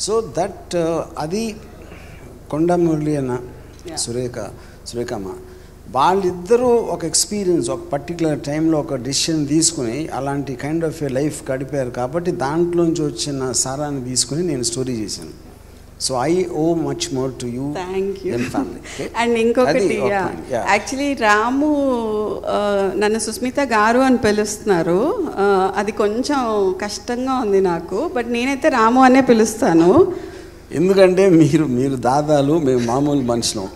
So that అది కొండ మురళి అన్న సురేఖ సురేఖమ్మ. వాళ్ళిద్దరూ ఒక ఎక్స్పీరియన్స్ ఒక పర్టికులర్ టైంలో ఒక డెసిషన్ తీసుకుని అలాంటి కైండ్ ఆఫ్ ఏ లైఫ్ గడిపారు. కాబట్టి దాంట్లోంచి వచ్చిన సారాన్ని తీసుకుని నేను స్టోరీ చేశాను. So I owe much more to you thank you and ఇంకొకటి యాక్చువల్లీ రాము ఆ, నన్ను సుస్మిత గారు అని పిలుస్తున్నారు. ఆ, అది కొంచెం కష్టంగా ఉంది నాకు బట్ నేనైతే రాము అనే పిలుస్తాను. ఎందుకంటే మీరు మీరు దాదాలు మేము మామూలు మనుషులం.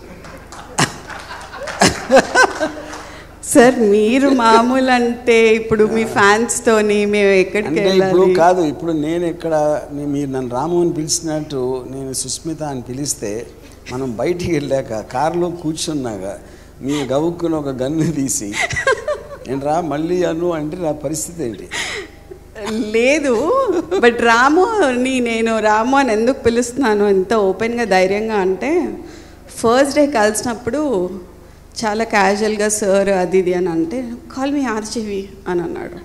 సార్ మీరు మామూలు అంటే ఇప్పుడు మీ ఫ్యాన్స్ తోని మేము ఎక్కడికి ఇప్పుడు కాదు ఇప్పుడు నేను ఇక్కడ మీరు నన్ను రాము అని పిలిచినట్టు నేను సుస్మిత అని పిలిస్తే మనం బయటికి వెళ్ళాక కారులో కూర్చున్నాక మీ గవుక్కుని ఒక గన్ను తీసి నేను రా మళ్ళీ అను అంటే నా పరిస్థితి ఏంటి? లేదు బట్ రాము ని నేను రాము అని ఎందుకు పిలుస్తున్నాను ఎంత ఓపెన్గా ధైర్యంగా అంటే ఫస్ట్ డే కలిసినప్పుడు చాలా క్యాజువల్గా సార్ అది ఇది అని అంటే కాల్ మీ ఆర్జీవి అని అన్నాడు.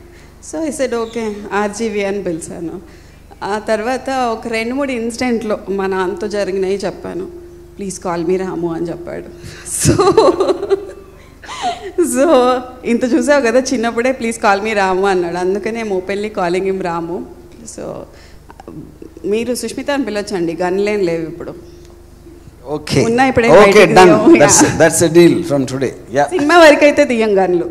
So I said okay RGV అని పిలిచాను. ఆ తర్వాత ఒక రెండు మూడు ఇన్సిడెంట్లో మా నాన్నతో జరిగినాయి చెప్పాను. ప్లీజ్ కాల్ మీ రాము అని చెప్పాడు. సో సో ఇంత చూసావు కదా చిన్నప్పుడే ప్లీజ్ కాల్ మీ రాము అన్నాడు. అందుకనే మోపెల్లి కాలింగ్ ఇమ్ రాము సో మీరు సుష్మిత అని పిలవచ్చండి. గన్లేం లేవు ఇప్పుడు. ఓకే ఉన్నాయి ఇప్పుడే okay done. That's that's deal from today yeah cinema వరకు అయితే తీయం గన్లు